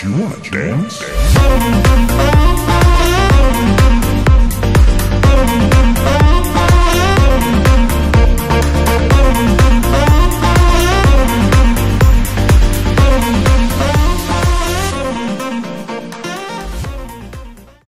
You wanna dance?